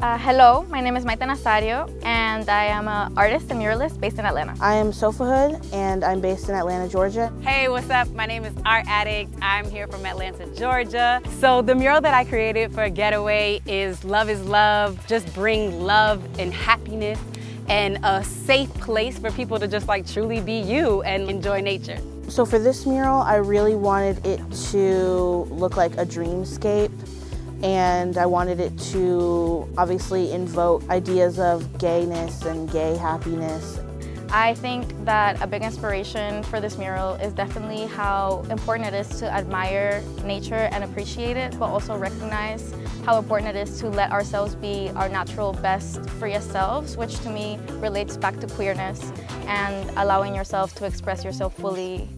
Uh, hello, my name is Maite Nazario, and I am an artist and muralist based in Atlanta. I am Sofa Hood and I'm based in Atlanta, Georgia. Hey, what's up? My name is Art Addict. I'm here from Atlanta, Georgia. So the mural that I created for a Getaway is Love is Love. Just bring love and happiness and a safe place for people to just like truly be you and enjoy nature. So for this mural, I really wanted it to look like a dreamscape and I wanted it to obviously invoke ideas of gayness and gay happiness. I think that a big inspiration for this mural is definitely how important it is to admire nature and appreciate it, but also recognize how important it is to let ourselves be our natural best freest selves, which to me relates back to queerness and allowing yourself to express yourself fully